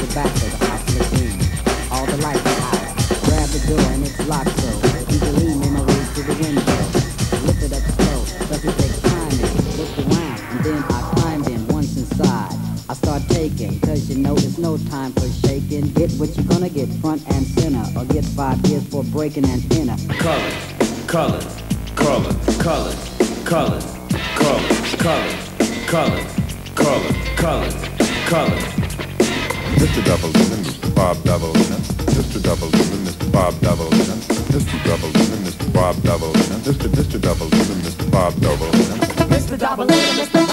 the back of the cosmic beam. All the lights are out. Grab the door and it's locked so you can lean in the way to the window. Lift it up slow, does it take climbing? Look around and then I climbed in once inside. I start taking, cause you know there's no time for shaking. Get what you're gonna get front and center, or get five years for breaking an antenna. Colors, colors, colors, colors, colors, colors, colors, colors, colors, colors, colors. colors. Mr. Dobalina Mr. Bob Dobalina. Mr. Dobalina Mr. Bob Dobalina. Mr. Dobalina Mr. Bob Dobalina. Mr. Mr. Dobalina Mr. Bob Dobalina. Mr. Double Mr.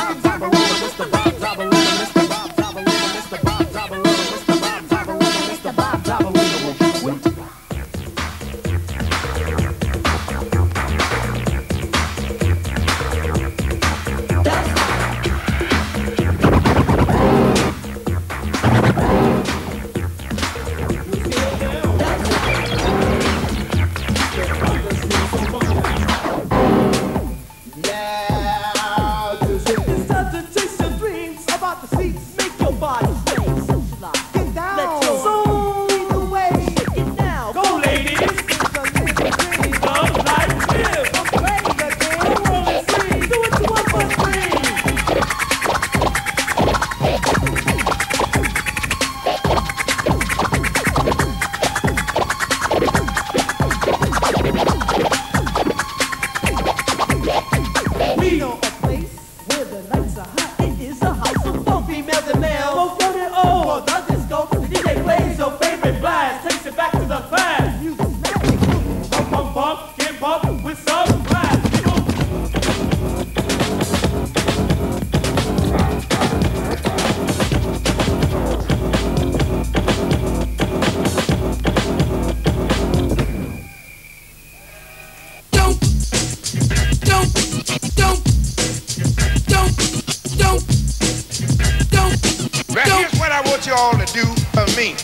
all to do for me.